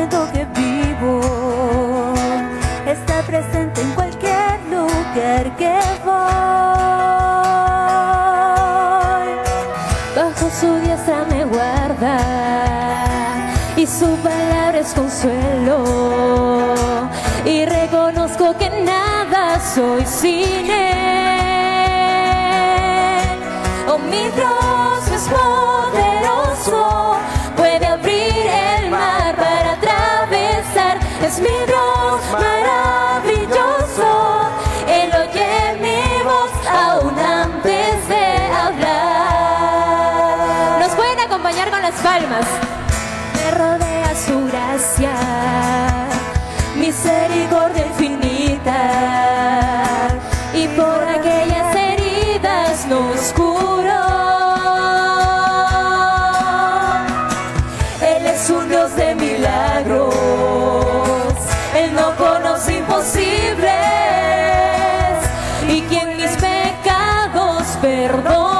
recuerdo que vivo está presente en cualquier lugar que voy. Bajo su diestra me guarda y su palabra es consuelo. Y reconozco que nada soy sin él. Oh, mi Dios. Las palmas. Me rodea su gracia, misericordia infinita, y por aquellas heridas nos curó. Él es un Dios de milagros, Él no conoce imposibles, y quien mis pecados perdonó.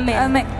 美，美。